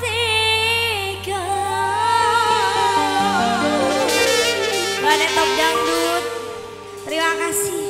ketiga Planet Top Dangdut Terima kasih.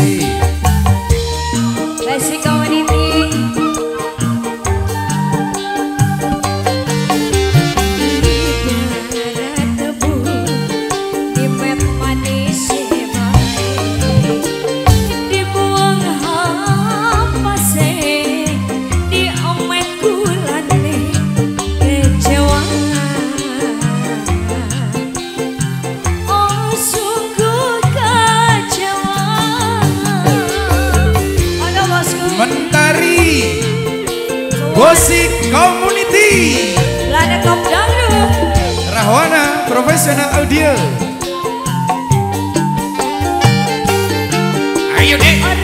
Kasih. Profesional Audio. Ayo deh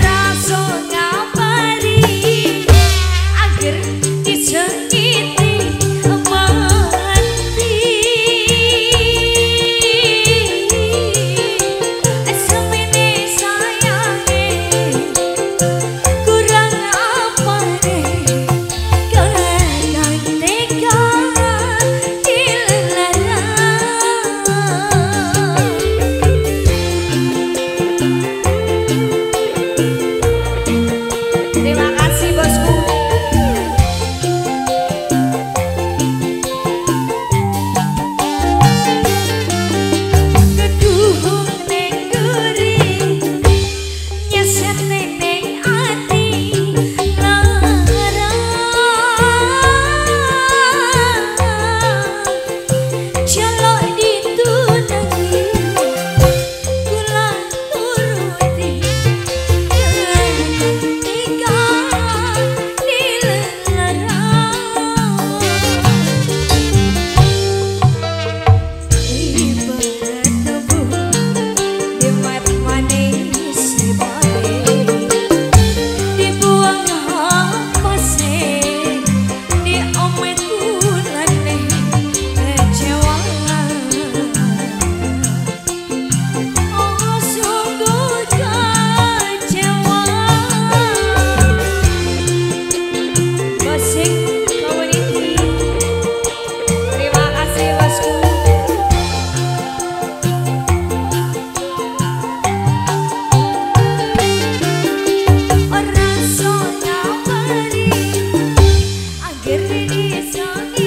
Please don't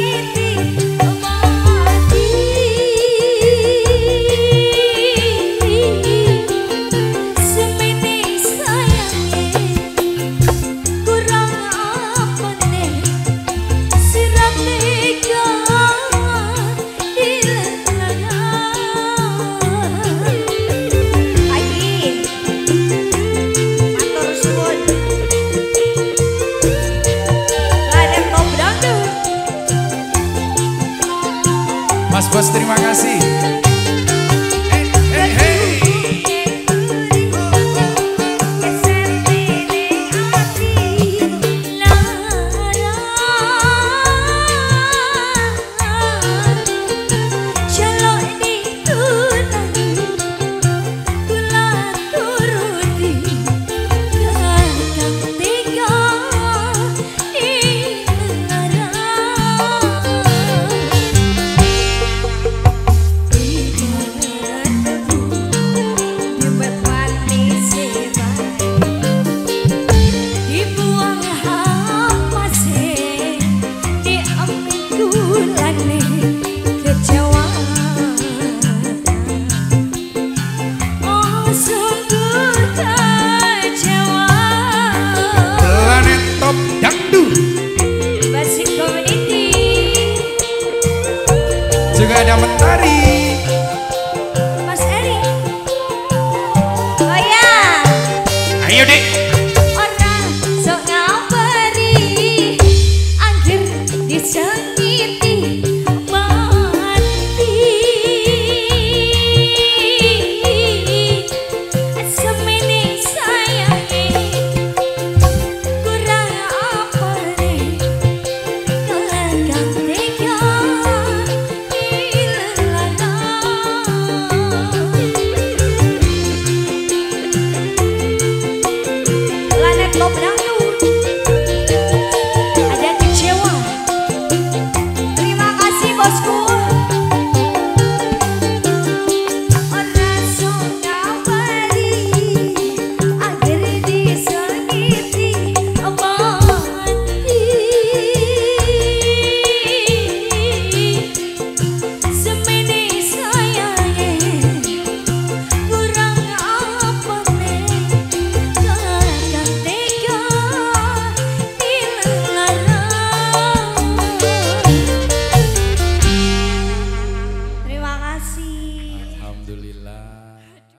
juga ada Mentari